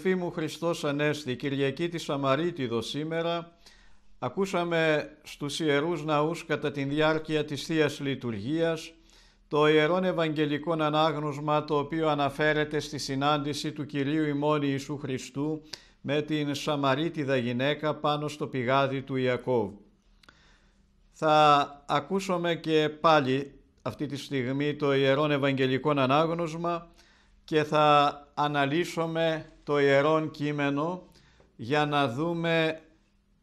Αδελφοί μου Χριστός Ανέστη, Κυριακή της Σαμαρίτιδος σήμερα, ακούσαμε στους Ιερούς Ναούς κατά τη διάρκεια της Θείας Λειτουργίας το Ιερόν Ευαγγελικό Ανάγνωσμα το οποίο αναφέρεται στη συνάντηση του Κυρίου ημών Ιησού Χριστού με την Σαμαρίτιδα γυναίκα πάνω στο πηγάδι του Ιακώβ. Θα ακούσουμε και πάλι αυτή τη στιγμή το Ιερόν Ευαγγελικό Ανάγνωσμα και θα αναλύσουμε το Ιερόν Κείμενο για να δούμε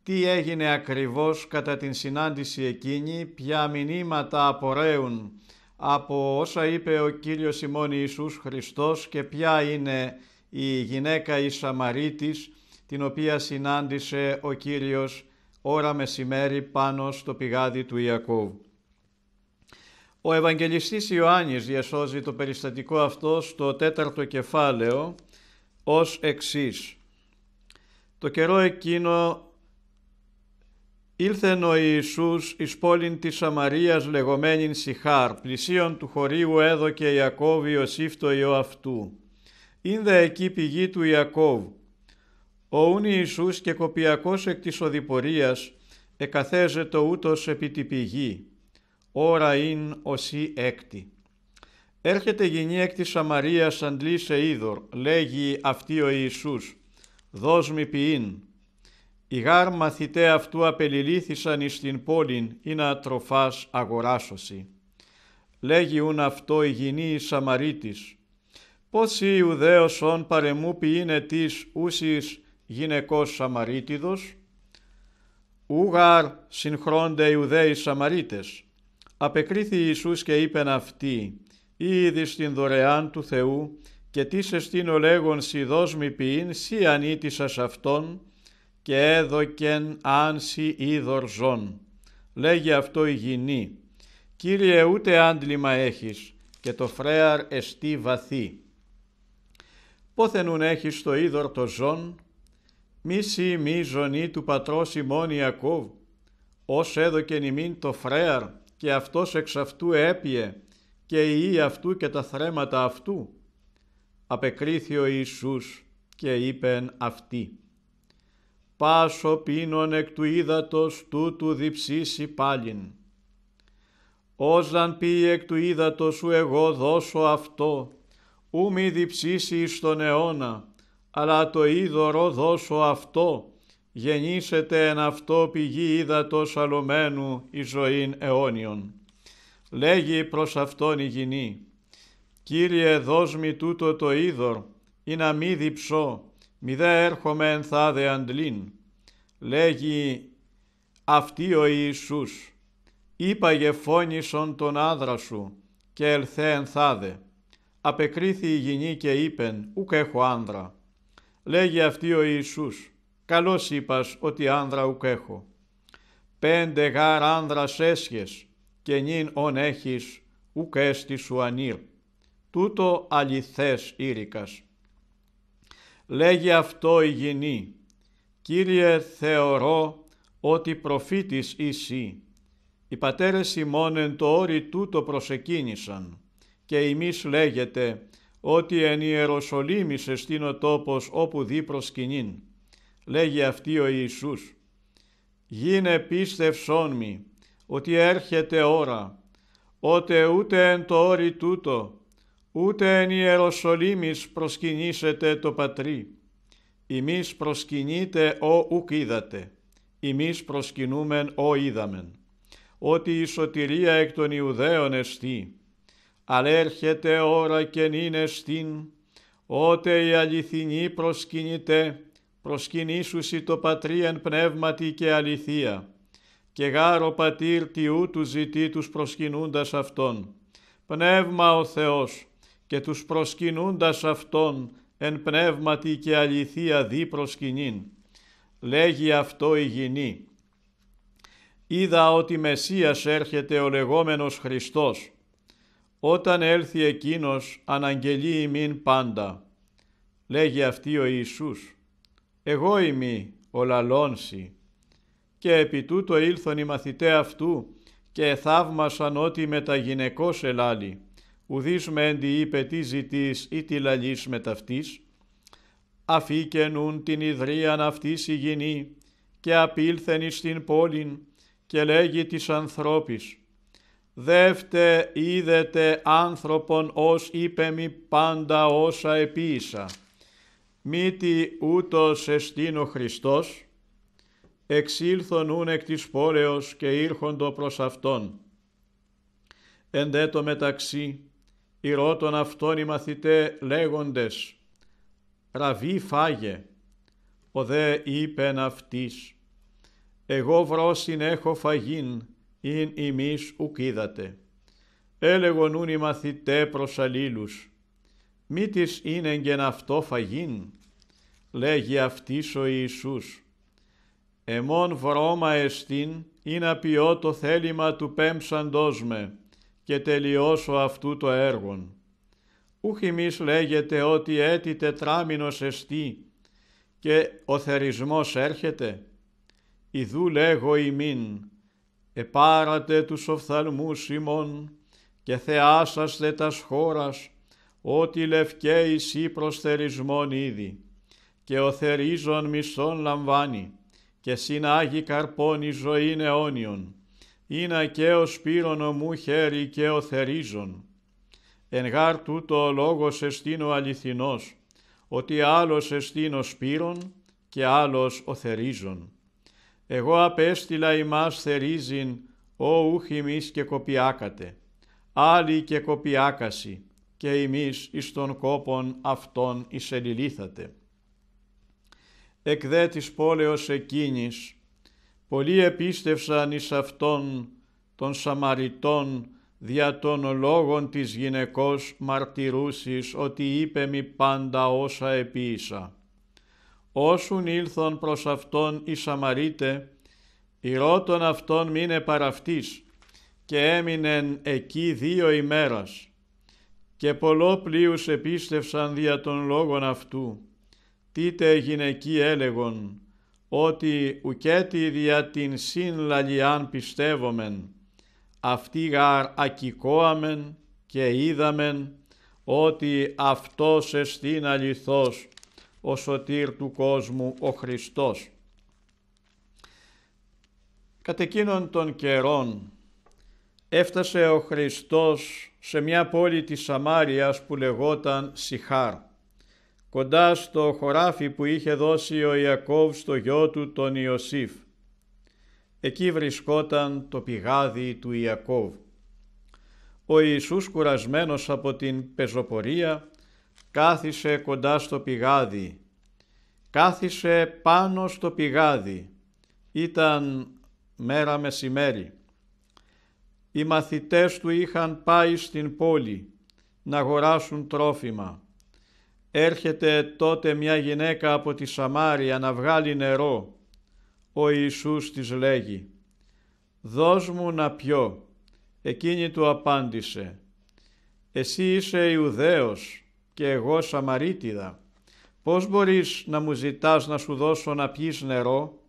τι έγινε ακριβώς κατά την συνάντηση εκείνη, ποια μηνύματα απορρέουν από όσα είπε ο Κύριος ημών Ιησούς Χριστός και ποια είναι η γυναίκα η Σαμαρίτης την οποία συνάντησε ο Κύριος ώρα μεσημέρι πάνω στο πηγάδι του Ιακώβ. Ο Ευαγγελιστής Ιωάννης διασώζει το περιστατικό αυτό στο τέταρτο κεφάλαιο ως εξής. Το καιρό εκείνο ήλθεν ο Ιησούς εις πόλην της Σαμαρίας λεγόμενην Σιχάρ, πλησίον του χωρίου έδωκε Ιακώβ Ιωσήφ το Υιό αυτού. Ήνδε εκεί πηγή του Ιακώβ. Ο ούν Ιησούς και κοπιακός εκ της οδηπορίας εκαθέζεται ούτως επί τη πηγή. Ωρα ειν οσί έκτη. Έρχεται γυνή εκ της Σαμαρίας αντλή σε είδωρ, λέγει αυτή ο Ιησούς. Δώσ' μη ποιήν, οι γάρ μαθητέ αυτού απελιλήθησαν εις την πόλην ή να τροφάς αγοράσωση. Λέγει ούν αυτό η γυνή η Σαμαρίτης. Πώς η Ιουδαίος ον παρεμού ποιήνε της ούσης γυναικός Σαμαρίτιδος; Ούγαρ συγχρόνται Ιουδαίοι Σαμαρίτες. Απεκρίθη Ιησούς και είπεν αυτή, ήδη στην δωρεάν του Θεού και τι σε στείνω λέγον σι δώσμη ποιήν, σι ανήτησας αυτόν, και έδωκεν άνση είδωρ ζών. Λέγει αυτό η γυνή, «Κύριε ούτε άντλημα έχεις και το φρέαρ εστί βαθύ. Πόθενουν έχεις το είδωρ το ζών, μη σι μη ζωνή του πατρός ημών Ιακώβ, ως έδωκεν ημίν το φρέαρ και αυτός εξ αυτού έπιε και η ή αυτού και τα θρέματα αυτού. Απεκρίθη ο Ιησούς και είπεν αυτή πάσο πίνον εκ του ύδατος τούτου διψήσει πάλιν. Όζαν πει εκ του ύδατος σου εγώ δώσω αυτό, ου μη διψήσει εις τον αιώνα, αλλά το είδωρο δώσω αυτό, γεννήσετε εν αυτό πηγή ύδατος αλωμένου η ζωήν αιώνιον. Λέγει προς αυτόν η γυνή, Κύριε δώσ' μη τούτο το είδωρ, ή να μη διψώ, μη δε έρχομαι εν θάδε αντλήν. Λέγει αυτή ο Ιησούς, είπαγε φώνησον τον άδρα σου και ελθέ εν θάδε. Απεκρίθη η γυνή και είπεν, ουκ έχω άνδρα. Λέγει αυτή ο Ιησούς, καλώς είπας ότι άνδρα ουκ έχω. Πέντε γάρ άνδρας έσχες και νυν ον έχεις ουκ έστι σου ανήρ. Τούτο αληθές ήρικας. Λέγει αυτό η γυνή, «Κύριε θεωρώ ότι προφήτης εσύ, οι πατέρες ημών εν το όρι τούτο προσεκίνησαν και εμείς λέγεται ότι εν Ιεροσολύμης εστίν ο τόπος όπου δει προσκυνήν. Λέγει αυτή ο Ιησούς, «Γίνε πίστευσόν μη ότι έρχεται ώρα, ότε ούτε εν το όρι τούτο ούτε εν Ιεροσολύμης προσκυνήσετε το Πατρί. Ημείς προσκυνείτε ο ουκ είδατε, ημείς προσκυνούμεν ο είδαμεν. Ότι η σωτηρία εκ των Ιουδαίων εστί, αλλά έρχεται ώρα και νυν εστίν, ότε η αληθινή προσκυνητέ, προσκυνήσουσι το Πατρί εν πνεύματι και αληθεία, και γάρο πατήρ τιού τους ζητεί τους προσκυνούντας Αυτόν. Πνεύμα ο Θεός, και τους προσκυνούντας Αυτόν εν πνεύματι και αληθεία δι προσκυνήν. Λέγει αυτό η γυνή. Είδα ότι Μεσσίας έρχεται ο λεγόμενος Χριστός. Όταν έλθει εκείνος αναγγελεί ημίν πάντα. Λέγει αυτή ο Ιησούς. Εγώ είμαι ο λαλόνσι. Και επί τούτο ήλθον οι μαθητέ αυτού και θαύμασαν ότι μεταγυναικός ελάλη ουδείς μέντι είπε τι ζητείς ή τι λαλείς με ταυτής. αφήκενουν την ιδρίαν αυτής υγιεινή και απήλθεν εις την πόλην και λέγει της ανθρώπης «Δεύτε είδετε άνθρωπον ως είπε πάντα όσα επίησα, μήτι ούτως εστίν ο Χριστός, εξήλθον ούν εκ της πόλεως και ήρχοντο προς Αυτόν. Εν δε το μεταξύ, ηρώτων αυτών οι μαθητέ λέγοντες, «Ραβή φάγε», ο δε είπεν αυτής, «Εγώ βρόσιν έχω φαγήν, ειν ημείς ουκ είδατε». Έλεγον ούν οι μαθητέ προς αλλήλους, «Μη της είναι γεν αυτό φαγήν», λέγει αυτής ο Ιησούς, «Εμόν βρώμα εστίν, ή να ποιώ το θέλημα του πέμψαντός με και τελειώσω αυτού το έργον. Ούχ ημείς λέγεται ότι έτη τετράμινος εστί και ο θερισμός έρχεται. Ιδού λέγω ημίν, επάρατε τους οφθαλμούς ημών και θεάσαστε τας χώρας, ότι λευκαίης ή προς θερισμόν ήδη, και ο θερίζων μισόν λαμβάνει, και συνάγει καρπόνι ζωήν αιώνιον, είναι και ο σπύρον ομού χέρι και ο θερίζων. Εν γάρ τούτο ο λόγος εστίν ο αληθινός, ότι άλλος εστίν ο σπύρον και άλλος ο θερίζων. Εγώ απέστειλα ημάς θερίζειν, ο ούχ ημείς και κοπιάκατε, άλλοι και κοπιάκαση, και ημείς εις των κόπων αυτών εισελιλήθατε. Εκ δε της πόλεως εκείνης, πολλοί επίστευσαν εις αυτόν των Σαμαριτών δια των λόγων της γυναικός μαρτυρούσης ότι είπε μη πάντα όσα επίησα. Όσουν ήλθον προς αυτόν οι Σαμαρίτε, ηρώτων αυτόν μείνε παραυτής και έμεινεν εκεί δύο ημέρας και πολλό πλοίους επίστευσαν δια των λόγων αυτού. Τίτε γυναικοί έλεγον, ότι ουκέτι δια την συν λαλιάν πιστεύομεν, αυτή γαρ ακικόαμεν και είδαμεν ότι αυτός εστίν αληθώς ο σωτήρ του κόσμου ο Χριστός. Κατ' εκείνον των καιρών έφτασε ο Χριστός σε μια πόλη της Σαμάριας που λεγόταν Σιχάρ κοντά στο χωράφι που είχε δώσει ο Ιακώβ στο γιο του τον Ιωσήφ. Εκεί βρισκόταν το πηγάδι του Ιακώβ. Ο Ιησούς κουρασμένος από την πεζοπορία κάθισε κοντά στο πηγάδι. Κάθισε πάνω στο πηγάδι. Ήταν μέρα μεσημέρι. Οι μαθητές του είχαν πάει στην πόλη να αγοράσουν τρόφιμα. Έρχεται τότε μια γυναίκα από τη Σαμάρια να βγάλει νερό. Ο Ιησούς της λέγει «Δώσ' μου να πιω». Εκείνη του απάντησε «Εσύ είσαι Ιουδαίος και εγώ Σαμαρίτιδα. Πώς μπορείς να μου ζητάς να σου δώσω να πιείς νερό»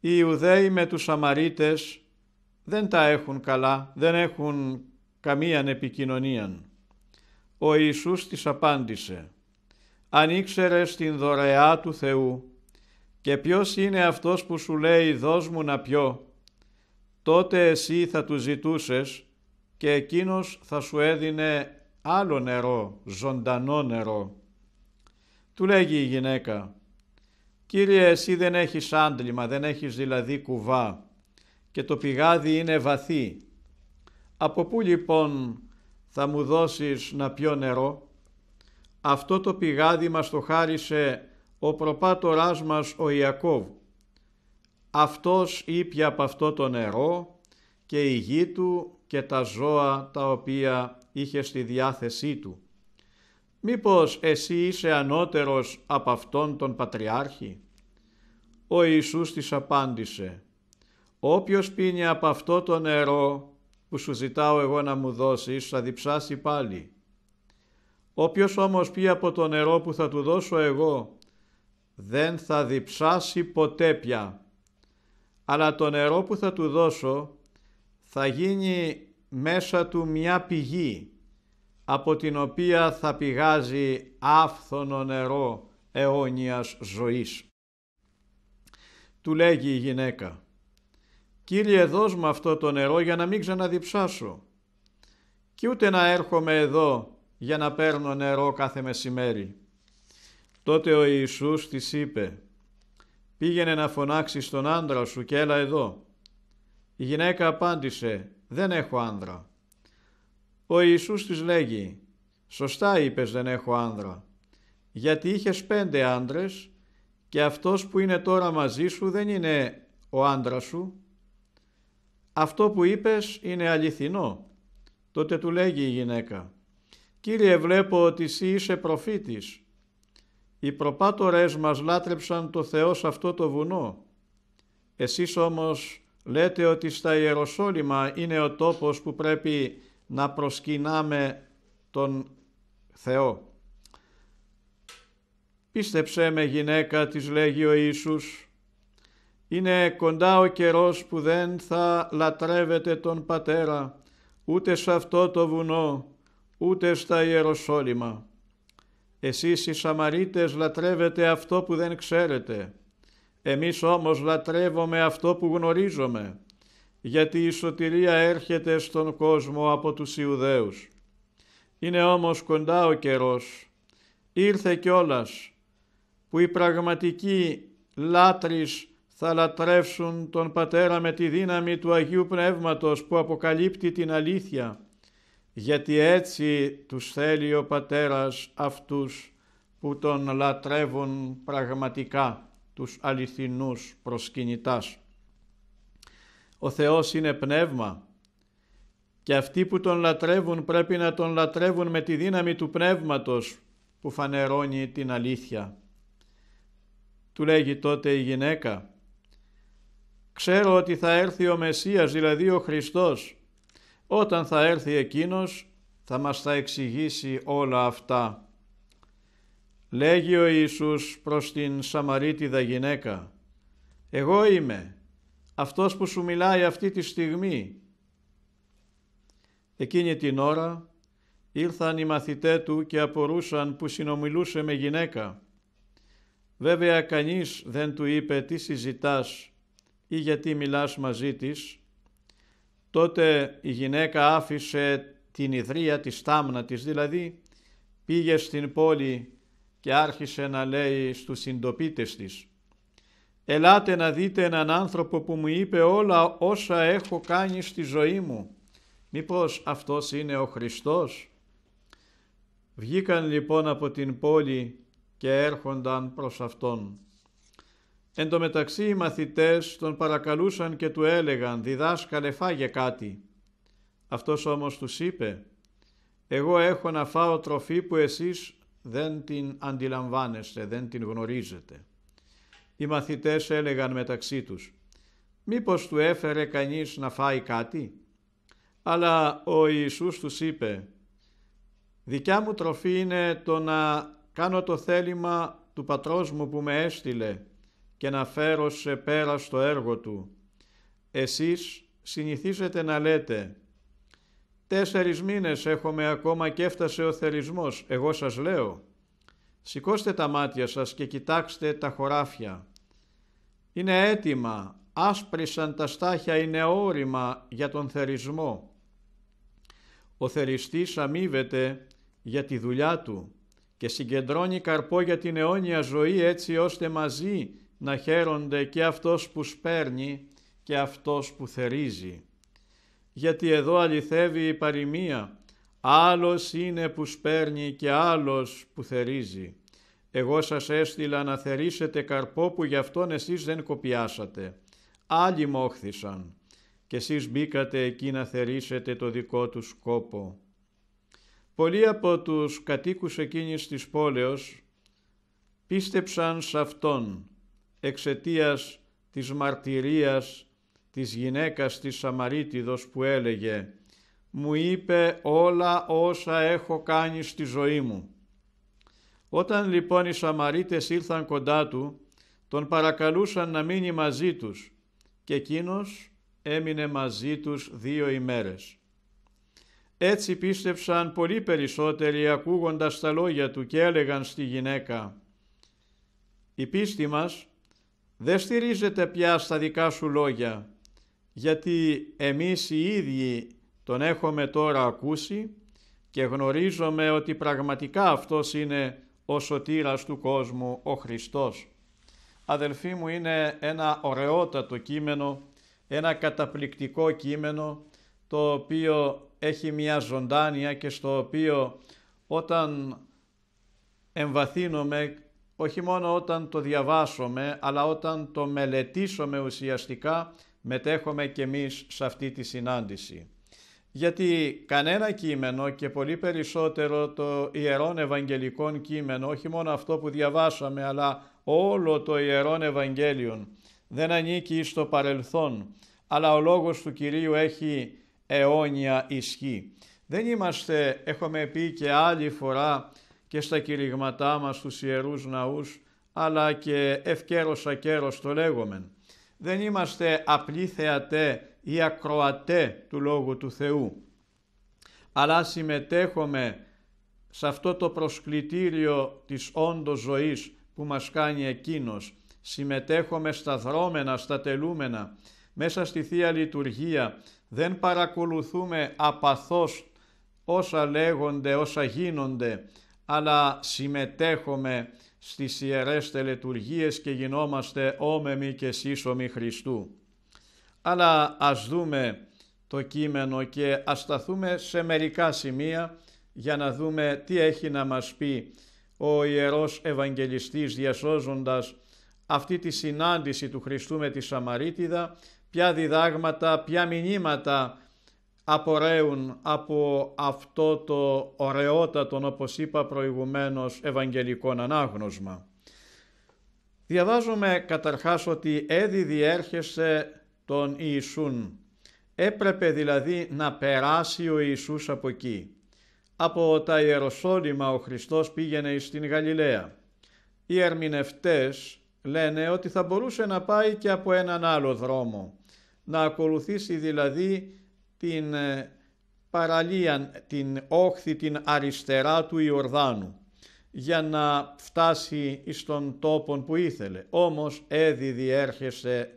Οι Ιουδαίοι με τους Σαμαρίτες δεν τα έχουν καλά, δεν έχουν καμίαν επικοινωνίαν. Ο Ιησούς της απάντησε «Αν ήξερες την δωρεά του Θεού και ποιος είναι αυτός που σου λέει «δώσ' μου να πιω», τότε εσύ θα του ζητούσες και εκείνος θα σου έδινε άλλο νερό, ζωντανό νερό. Του λέγει η γυναίκα «Κύριε εσύ δεν έχεις άντλημα, δεν έχεις δηλαδή κουβά και το πηγάδι είναι βαθύ. Από πού λοιπόν θα μου δώσεις να πιω νερό; Αυτό το πηγάδι μας το χάρισε ο προπάτοράς μας ο Ιακώβ. Αυτός ήπια από αυτό το νερό και η γη του και τα ζώα τα οποία είχε στη διάθεσή του. Μήπως εσύ είσαι ανώτερος από αυτόν τον Πατριάρχη; Ο Ιησούς της απάντησε «Όποιος πίνει από αυτό το νερό που σου ζητάω εγώ να μου δώσεις θα διψάσει πάλι. Όποιος όμως πει από το νερό που θα του δώσω εγώ δεν θα διψάσει ποτέ πια. Αλλά το νερό που θα του δώσω θα γίνει μέσα του μια πηγή από την οποία θα πηγάζει άφθονο νερό αιώνιας ζωής. Του λέγει η γυναίκα «Κύριε δώσ' μου αυτό το νερό για να μην ξαναδιψάσω και ούτε να έρχομαι εδώ για να παίρνω νερό κάθε μεσημέρι». Τότε ο Ιησούς της είπε «Πήγαινε να φωνάξεις τον άντρα σου και έλα εδώ». Η γυναίκα απάντησε «Δεν έχω άντρα». Ο Ιησούς της λέγει «Σωστά είπες δεν έχω άντρα, γιατί είχες πέντε άντρες και αυτός που είναι τώρα μαζί σου δεν είναι ο άντρας σου. Αυτό που είπες είναι αληθινό». Τότε του λέγει η γυναίκα «Κύριε βλέπω ότι εσύ είσαι προφήτης. Οι προπάτορες μας λάτρεψαν το Θεό σε αυτό το βουνό. Εσείς όμως λέτε ότι στα Ιεροσόλυμα είναι ο τόπος που πρέπει να προσκυνάμε τον Θεό. Πίστεψέ με γυναίκα, της λέγει ο Ιησούς. Είναι κοντά ο καιρός που δεν θα λατρεύετε τον Πατέρα, ούτε σε αυτό το βουνό, ούτε στα Ιεροσόλυμα. Εσείς οι Σαμαρίτες λατρεύετε αυτό που δεν ξέρετε. Εμείς όμως λατρεύουμε αυτό που γνωρίζουμε, γιατί η σωτηρία έρχεται στον κόσμο από τους Ιουδαίους. Είναι όμως κοντά ο καιρός, ήρθε κιόλας, που οι πραγματικοί λάτρεις θα λατρεύσουν τον Πατέρα με τη δύναμη του Αγίου Πνεύματος που αποκαλύπτει την αλήθεια, γιατί έτσι τους θέλει ο Πατέρας αυτούς που τον λατρεύουν πραγματικά, τους αληθινούς προσκυνητάς. Ο Θεός είναι πνεύμα και αυτοί που τον λατρεύουν πρέπει να τον λατρεύουν με τη δύναμη του πνεύματος που φανερώνει την αλήθεια. Του λέγει τότε η γυναίκα «Ξέρω ότι θα έρθει ο Μεσσίας, δηλαδή ο Χριστός. Όταν θα έρθει Εκείνος θα μας θα εξηγήσει όλα αυτά». Λέγει ο Ιησούς προς την Σαμαρίτιδα γυναίκα «Εγώ είμαι αυτός που σου μιλάει αυτή τη στιγμή. Εκείνη την ώρα ήρθαν οι μαθητέ του και απορούσαν που συνομιλούσε με γυναίκα. Βέβαια κανείς δεν του είπε τι συζητάς ή γιατί μιλάς μαζί της. Τότε η γυναίκα άφησε την ιδρία της στάμνα της, δηλαδή πήγε στην πόλη και άρχισε να λέει στους συντοπίτες της Ελάτε να δείτε έναν άνθρωπο που μου είπε όλα όσα έχω κάνει στη ζωή μου. Μήπως αυτός είναι ο Χριστός; Βγήκαν λοιπόν από την πόλη και έρχονταν προς Αυτόν. Εν τω μεταξύ οι μαθητές τον παρακαλούσαν και του έλεγαν «Διδάσκαλε φάγε κάτι». Αυτός όμως τους είπε «Εγώ έχω να φάω τροφή που εσείς δεν την αντιλαμβάνεστε, δεν την γνωρίζετε». Οι μαθητές έλεγαν μεταξύ τους «Μήπως του έφερε κανείς να φάει κάτι» αλλά ο Ιησούς τους είπε «Δικιά μου τροφή είναι το να κάνω το θέλημα του πατρός μου που με έστειλε και να φέρω σε πέρα στο έργο του. Εσείς συνηθίζετε να λέτε «Τέσσερις μήνες έχουμε ακόμα και έφτασε ο θερισμός, εγώ σας λέω». Σηκώστε τα μάτια σας και κοιτάξτε τα χωράφια. Είναι έτοιμα, άσπρισαν τα στάχια, είναι όρημα για τον θερισμό. Ο θεριστής αμείβεται για τη δουλειά του και συγκεντρώνει καρπό για την αιώνια ζωή έτσι ώστε μαζί να χαίρονται και αυτός που σπέρνει και αυτός που θερίζει. Γιατί εδώ αληθεύει η παροιμία, άλλος είναι που σπέρνει και άλλος που θερίζει. Εγώ σας έστειλα να θερήσετε καρπό που γι' αυτόν εσείς δεν κοπιάσατε. Άλλοι μόχθησαν και εσείς μπήκατε εκεί να θερήσετε το δικό τους σκόπο. Πολλοί από τους κατοίκους εκείνης της πόλεως πίστεψαν σε Αυτόν εξαιτίας της μαρτυρίας της γυναίκας της Σαμαρίτιδος που έλεγε «Μου είπε όλα όσα έχω κάνει στη ζωή μου». Όταν λοιπόν οι Σαμαρίτες ήρθαν κοντά του, τον παρακαλούσαν να μείνει μαζί τους και εκείνος έμεινε μαζί τους δύο ημέρες. Έτσι πίστεψαν πολύ περισσότεροι ακούγοντας τα λόγια του και έλεγαν στη γυναίκα «Η πίστη μας δεν στηρίζεται πια στα δικά σου λόγια, γιατί εμείς οι ίδιοι τον έχουμε τώρα ακούσει και γνωρίζουμε ότι πραγματικά αυτός είναι ο σωτήρας του κόσμου, ο Χριστός. Αδελφοί μου είναι ένα ωραιότατο κείμενο, ένα καταπληκτικό κείμενο, το οποίο έχει μια ζωντάνια και στο οποίο όταν εμβαθύνομαι, όχι μόνο όταν το διαβάσουμε, αλλά όταν το μελετήσουμε ουσιαστικά, μετέχουμε και εμείς σε αυτή τη συνάντηση γιατί κανένα κείμενο και πολύ περισσότερο το Ιερόν Ευαγγελικών κείμενο, όχι μόνο αυτό που διαβάσαμε, αλλά όλο το Ιερόν Ευαγγέλιον δεν ανήκει στο παρελθόν, αλλά ο Λόγος του Κυρίου έχει αιώνια ισχύ. Δεν είμαστε, έχουμε πει και άλλη φορά και στα κηρυγματά μας στους Ιερούς Ναούς, αλλά και ευκαίρος ακέρος το λέγομεν. Δεν είμαστε απλοί θεατέ ή ακροατέ του Λόγου του Θεού, αλλά συμμετέχουμε σε αυτό το προσκλητήριο της όντως ζωής που μας κάνει Εκείνος. Συμμετέχουμε στα δρόμενα, στα τελούμενα, μέσα στη Θεία Λειτουργία. Δεν παρακολουθούμε απαθώς όσα λέγονται, όσα γίνονται, αλλά συμμετέχουμε στις Ιερές Τελετουργίες και γινόμαστε όμεμοι και σύσσωμοι Χριστού. Αλλά ας δούμε το κείμενο και ας σταθούμε σε μερικά σημεία για να δούμε τι έχει να μας πει ο Ιερός Ευαγγελιστής διασώζοντας αυτή τη συνάντηση του Χριστού με τη Σαμαρίτιδα, ποια διδάγματα, ποια μηνύματα απορρέουν από αυτό το ωραιότατο, όπως είπα προηγουμένως, Ευαγγελικό ανάγνωσμα. Διαβάζουμε καταρχάς ότι έδι διέρχεσαι τον Ιησούν. Έπρεπε δηλαδή να περάσει ο Ιησούς από εκεί. Από τα Ιεροσόλυμα ο Χριστός πήγαινε στην Γαλιλαία. Οι ερμηνευτές λένε ότι θα μπορούσε να πάει και από έναν άλλο δρόμο. Να ακολουθήσει δηλαδή την ε, παραλία, την όχθη, την αριστερά του Ιορδάνου για να φτάσει στον τόπο που ήθελε. Όμως έδι διέρχεσε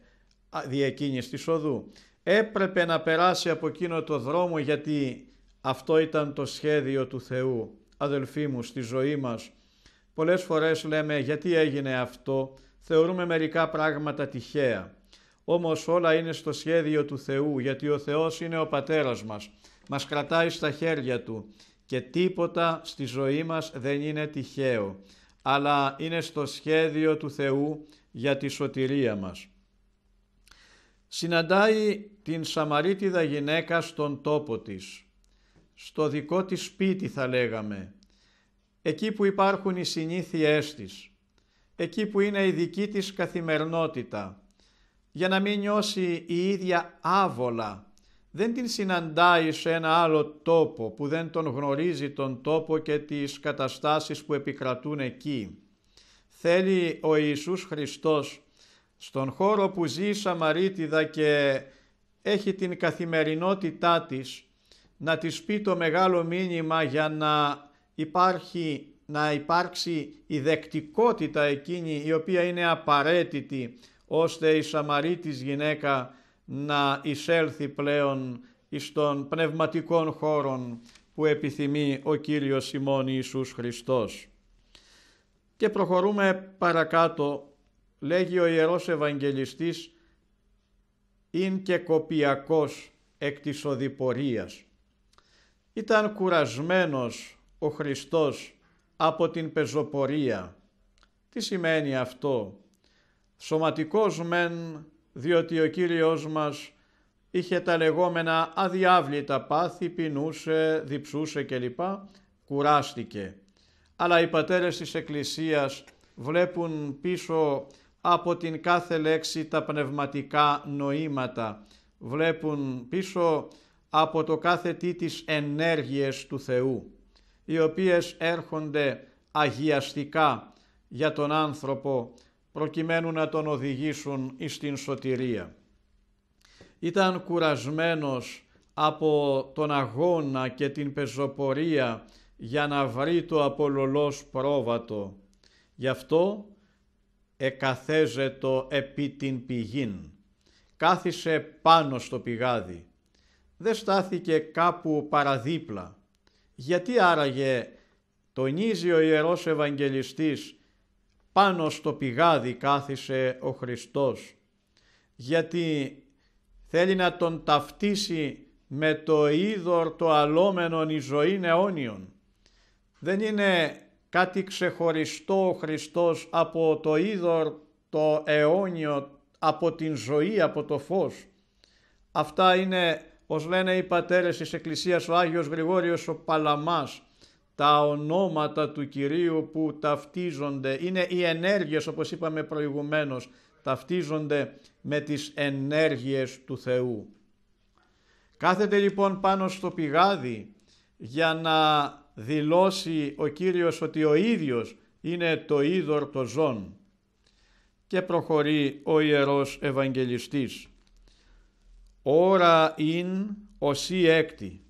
δι' εκείνης της οδού. Έπρεπε να περάσει από εκείνο το δρόμο γιατί αυτό ήταν το σχέδιο του Θεού. Αδελφοί μου, στη ζωή μας πολλές φορές λέμε γιατί έγινε αυτό, θεωρούμε μερικά πράγματα τυχαία. Όμως όλα είναι στο σχέδιο του Θεού, γιατί ο Θεός είναι ο Πατέρας μας. Μας κρατάει στα χέρια Του και τίποτα στη ζωή μας δεν είναι τυχαίο, αλλά είναι στο σχέδιο του Θεού για τη σωτηρία μας. Συναντάει την Σαμαρίτιδα γυναίκα στον τόπο της, στο δικό της σπίτι θα λέγαμε, εκεί που υπάρχουν οι συνήθειές της, εκεί που είναι η δική της καθημερινότητα, για να μην νιώσει η ίδια άβολα, δεν την συναντάει σε ένα άλλο τόπο που δεν τον γνωρίζει τον τόπο και τις καταστάσεις που επικρατούν εκεί. Θέλει ο Ιησούς Χριστός στον χώρο που ζει η Σαμαρίτιδα και έχει την καθημερινότητά της να της πει το μεγάλο μήνυμα για να υπάρχει να υπάρξει η δεκτικότητα εκείνη η οποία είναι απαραίτητη ώστε η Σαμαρίτης γυναίκα να εισέλθει πλέον στον πνευματικών χώρων που επιθυμεί ο Κύριος ημών Ιησούς Χριστός. Και προχωρούμε παρακάτω λέγει ο Ιερός Ευαγγελιστής «ειν και κοπιακός εκ της οδηπορίας». Ήταν κουρασμένος ο Χριστός από την πεζοπορία. Τι σημαίνει αυτό; Σωματικός μεν, διότι ο Κύριος μας είχε τα λεγόμενα αδιάβλητα πάθη, πεινούσε, διψούσε κλπ. Κουράστηκε. Αλλά οι πατέρες της Εκκλησίας βλέπουν πίσω από την κάθε λέξη τα πνευματικά νοήματα. Βλέπουν πίσω από το κάθε τι τις ενέργειες του Θεού, οι οποίες έρχονται αγιαστικά για τον άνθρωπο προκειμένου να τον οδηγήσουν εις την σωτηρία. Ήταν κουρασμένος από τον αγώνα και την πεζοπορία για να βρει το απολολός πρόβατο. Γι' αυτό εκαθέζετο επί την πηγήν. Κάθισε πάνω στο πηγάδι. Δεν στάθηκε κάπου παραδίπλα. Γιατί άραγε τονίζει ο Ιερός Ευαγγελιστής πάνω στο πηγάδι κάθισε ο Χριστός. Γιατί θέλει να τον ταυτίσει με το είδωρ το αλόμενον η ζωή αιώνιον. Δεν είναι κάτι ξεχωριστό ο Χριστός από το είδωρ το αιώνιο, από την ζωή, από το φως. Αυτά είναι, ως λένε οι πατέρες της Εκκλησίας, ο Άγιος Γρηγόριος ο Παλαμάς, τα ονόματα του Κυρίου που ταυτίζονται, είναι οι ενέργειες όπως είπαμε προηγουμένως, ταυτίζονται με τις ενέργειες του Θεού. Κάθεται λοιπόν πάνω στο πηγάδι για να δηλώσει ο Κύριος ότι ο ίδιος είναι το είδωρ το ζών και προχωρεί ο Ιερός Ευαγγελιστής. Ώρα ειν οσί έκτη.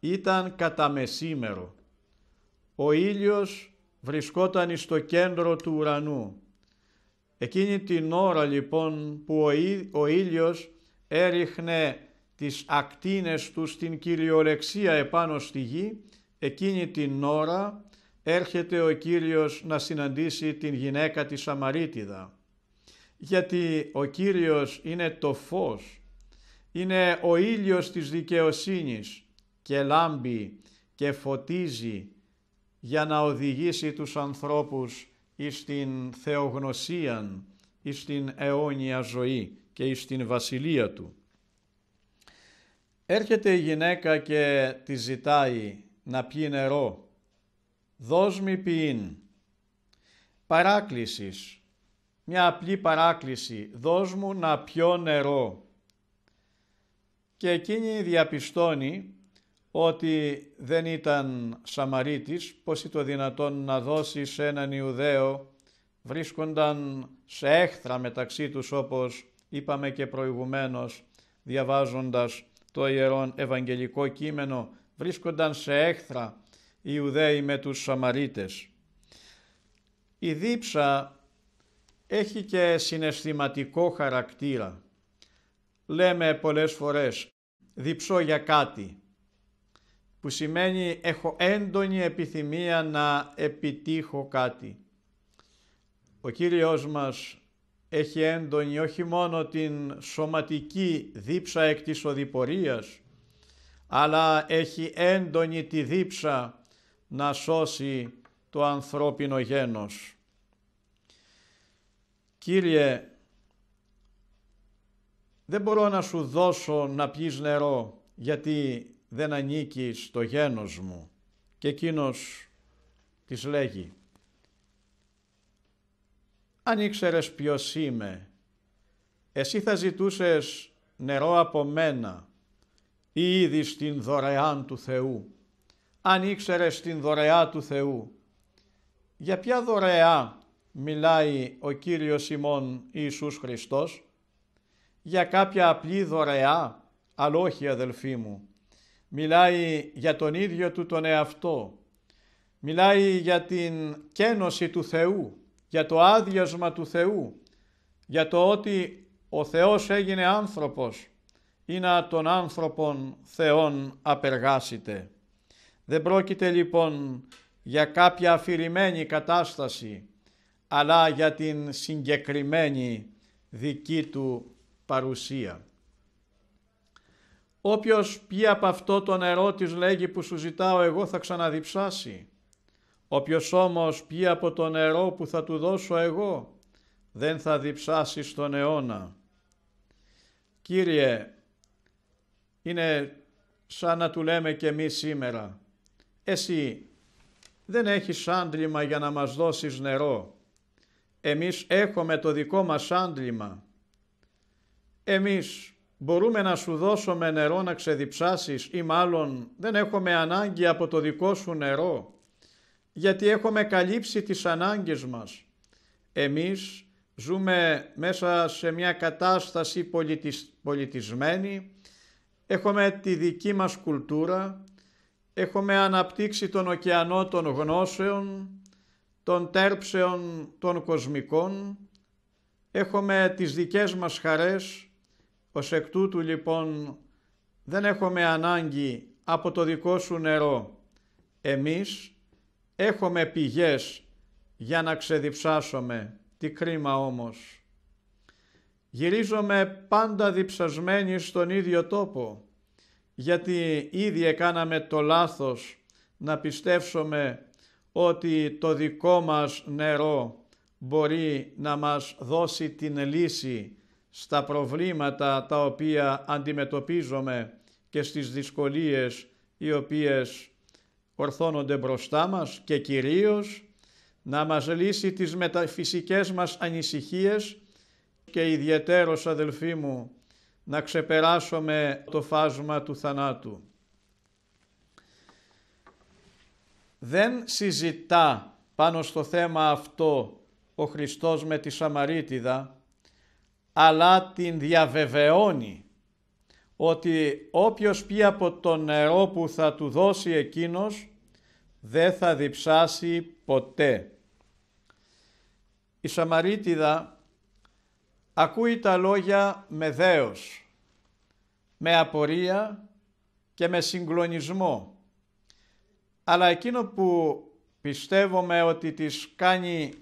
Ήταν κατά μεσήμερο. Ο ήλιος βρισκόταν στο κέντρο του ουρανού. Εκείνη την ώρα λοιπόν που ο ήλιος έριχνε τις ακτίνες του στην κυριολεξία επάνω στη γη, εκείνη την ώρα έρχεται ο Κύριος να συναντήσει την γυναίκα της Σαμαρίτιδα. Γιατί ο Κύριος είναι το φως, είναι ο ήλιος της δικαιοσύνης και λάμπει και φωτίζει για να οδηγήσει τους ανθρώπους εις την θεογνωσία, εις την αιώνια ζωή και εις την βασιλεία Του. Έρχεται η γυναίκα και τη ζητάει να πιει νερό. Δώσ' μη ποιήν. Παράκλησης. Μια απλή παράκληση. Δώσ' μου να πιω νερό. Και εκείνη διαπιστώνει ότι δεν ήταν Σαμαρίτης, πως το δυνατόν να δώσει σε έναν Ιουδαίο, βρίσκονταν σε έχθρα μεταξύ τους όπως είπαμε και προηγουμένως διαβάζοντας το Ιερόν Ευαγγελικό κείμενο, βρίσκονταν σε έχθρα οι Ιουδαίοι με τους Σαμαρίτες. Η δίψα έχει και συναισθηματικό χαρακτήρα. Λέμε πολλές φορές διψώ για κάτι, που σημαίνει έχω έντονη επιθυμία να επιτύχω κάτι. Ο Κύριος μας έχει έντονη όχι μόνο την σωματική δίψα εκ της οδηπορίας, αλλά έχει έντονη τη δίψα να σώσει το ανθρώπινο γένος. Κύριε, δεν μπορώ να σου δώσω να πιείς νερό, γιατί δεν ανήκει στο γένος μου. Και εκείνος της λέγει «Αν ήξερες ποιος είμαι, εσύ θα ζητούσες νερό από μένα ή ήδη στην δωρεάν του Θεού. Αν ήξερες την δωρεά του Θεού, για ποια δωρεά μιλάει ο Κύριος ημών Ιησούς Χριστός, για κάποια απλή δωρεά, αλλά όχι αδελφοί μου, μιλάει για τον ίδιο του τον εαυτό, μιλάει για την κένωση του Θεού, για το άδειασμα του Θεού, για το ότι ο Θεός έγινε άνθρωπος ή να τον άνθρωπον Θεόν απεργάσιτε. Δεν πρόκειται λοιπόν για κάποια αφηρημένη κατάσταση, αλλά για την συγκεκριμένη δική του παρουσία. Όποιος πει από αυτό το νερό της λέγει που σου ζητάω εγώ θα ξαναδιψάσει. Όποιος όμως πει από το νερό που θα του δώσω εγώ δεν θα διψάσει στον αιώνα. Κύριε, είναι σαν να του λέμε και εμείς σήμερα. Εσύ δεν έχεις άντλημα για να μας δώσεις νερό. Εμείς έχουμε το δικό μας άντλημα. Εμείς μπορούμε να σου δώσουμε νερό να ξεδιψάσεις ή μάλλον δεν έχουμε ανάγκη από το δικό σου νερό γιατί έχουμε καλύψει τις ανάγκες μας. Εμείς ζούμε μέσα σε μια κατάσταση πολιτισμένη, έχουμε τη δική μας κουλτούρα, έχουμε αναπτύξει τον ωκεανό των γνώσεων, των τέρψεων των κοσμικών, έχουμε τις δικές μας χαρές, ως εκ τούτου λοιπόν δεν έχουμε ανάγκη από το δικό σου νερό. Εμείς έχουμε πηγές για να ξεδιψάσουμε, τι κρίμα όμως. Γυρίζομαι πάντα διψασμένοι στον ίδιο τόπο, γιατί ήδη έκαναμε το λάθος να πιστεύσουμε ότι το δικό μας νερό μπορεί να μας δώσει την λύση στα προβλήματα τα οποία αντιμετωπίζουμε και στις δυσκολίες οι οποίες ορθώνονται μπροστά μας και κυρίως να μας λύσει τις μεταφυσικές μας ανησυχίες και ιδιαιτέρως αδελφοί μου να ξεπεράσουμε το φάσμα του θανάτου. Δεν συζητά πάνω στο θέμα αυτό ο Χριστός με τη Σαμαρίτιδα, αλλά την διαβεβαιώνει ότι όποιος πει από το νερό που θα του δώσει εκείνος δεν θα διψάσει ποτέ. Η Σαμαρίτιδα ακούει τα λόγια με δέος, με απορία και με συγκλονισμό. Αλλά εκείνο που πιστεύουμε ότι της κάνει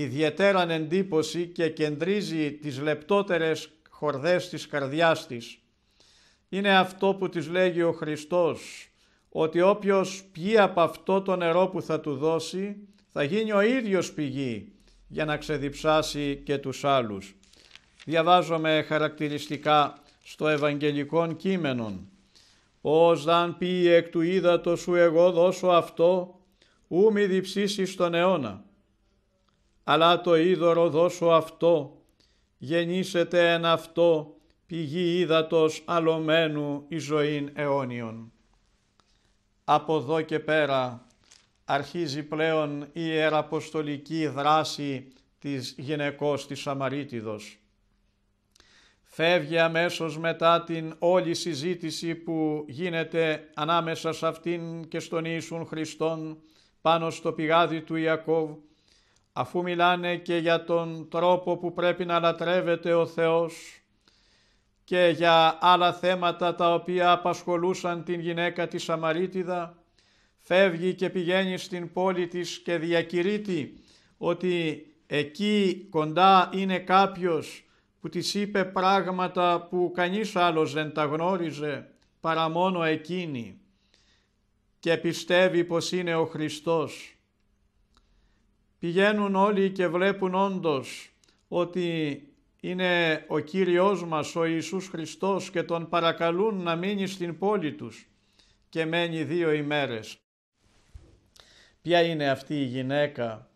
ιδιαίτερα εντύπωση και κεντρίζει τις λεπτότερες χορδές της καρδιάς της, είναι αυτό που της λέγει ο Χριστός, ότι όποιος πιει από αυτό το νερό που θα του δώσει, θα γίνει ο ίδιος πηγή για να ξεδιψάσει και τους άλλους. Διαβάζομαι χαρακτηριστικά στο Ευαγγελικό κείμενο. «Ως δαν πει εκ του ύδατος σου εγώ δώσω αυτό, ου μη διψήσει στον αιώνα. Αλλά το είδωρο δώσω αυτό, γεννήσετε εν αυτό, πηγή ύδατος αλωμένου η ζωήν αιώνιον. Από εδώ και πέρα αρχίζει πλέον η ιεραποστολική δράση της γυναικός της Σαμαρίτιδος. Φεύγει αμέσως μετά την όλη συζήτηση που γίνεται ανάμεσα σε αυτήν και στον Ιησούν Χριστόν πάνω στο πηγάδι του Ιακώβ, αφού μιλάνε και για τον τρόπο που πρέπει να λατρεύεται ο Θεός και για άλλα θέματα τα οποία απασχολούσαν την γυναίκα της Σαμαρίτιδα, φεύγει και πηγαίνει στην πόλη της και διακηρύττει ότι εκεί κοντά είναι κάποιος που της είπε πράγματα που κανείς άλλος δεν τα γνώριζε παρά μόνο εκείνη και πιστεύει πως είναι ο Χριστός. Πηγαίνουν όλοι και βλέπουν όντως ότι είναι ο Κύριος μας ο Ιησούς Χριστός και τον παρακαλούν να μείνει στην πόλη τους και μένει δύο ημέρες. Ποια είναι αυτή η γυναίκα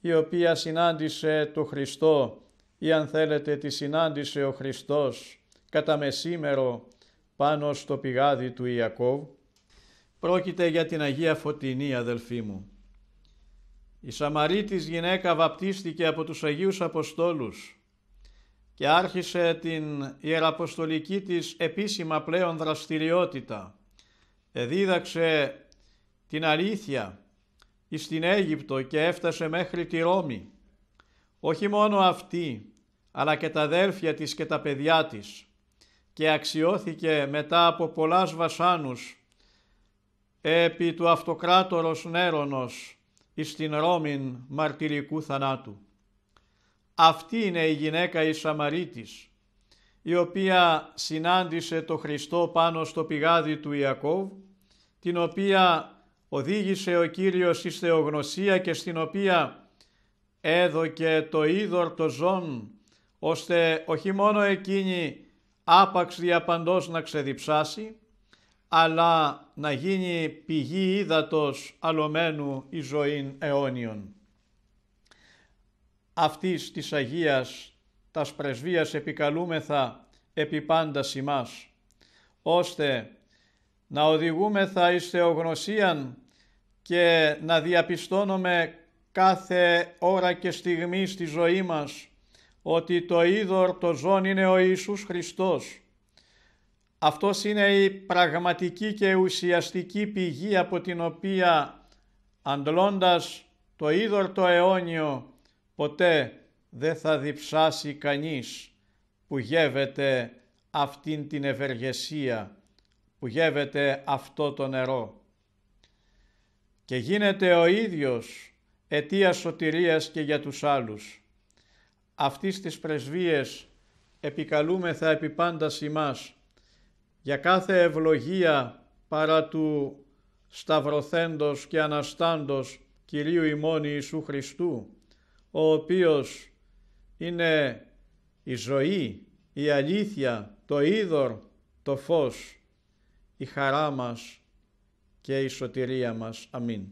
η οποία συνάντησε το Χριστό ή αν θέλετε τη συνάντησε ο Χριστός κατά μεσήμερο πάνω στο πηγάδι του Ιακώβ; Πρόκειται για την Αγία Φωτεινή αδελφοί μου. Η Σαμαρίτης γυναίκα βαπτίστηκε από τους Αγίους Αποστόλους και άρχισε την ιεραποστολική της επίσημα πλέον δραστηριότητα. Εδίδαξε την αλήθεια στην Αίγυπτο και έφτασε μέχρι τη Ρώμη. Όχι μόνο αυτή, αλλά και τα αδέρφια της και τα παιδιά της και αξιώθηκε μετά από πολλάς βασάνους επί του αυτοκράτορος Νέρονος εις την Ρώμην μαρτυρικού θανάτου. Αυτή είναι η γυναίκα η Σαμαρίτης, η οποία συνάντησε το Χριστό πάνω στο πηγάδι του Ιακώβ, την οποία οδήγησε ο Κύριος στη θεογνωσία και στην οποία έδωκε το είδωρ το ζών, ώστε όχι μόνο εκείνη άπαξ διαπαντός να ξεδιψάσει, αλλά να γίνει πηγή ύδατος αλωμένου η ζωήν αιώνιον αυτής της Αγίας τας πρεσβείας επικαλούμεθα επί πάντας ημάς, ώστε να οδηγούμεθα εις θεογνωσίαν και να διαπιστώνουμε κάθε ώρα και στιγμή στη ζωή μας ότι το είδωρ το ζών είναι ο Ιησούς Χριστός. Αυτός είναι η πραγματική και ουσιαστική πηγή από την οποία αντλώντας το είδωρ το αιώνιο ποτέ δεν θα διψάσει κανείς που γεύεται αυτήν την ευεργεσία, που γεύεται αυτό το νερό. Και γίνεται ο ίδιος αιτίας σωτηρίας και για τους άλλους. Αυτής της πρεσβείες επικαλούμεθα επί πάντα ημάς, για κάθε ευλογία παρά του σταυρωθέντος και αναστάντος Κυρίου ημών Ιησού Χριστού, ο οποίος είναι η ζωή, η αλήθεια, το είδωρ, το φως, η χαρά μας και η σωτηρία μας. Αμήν.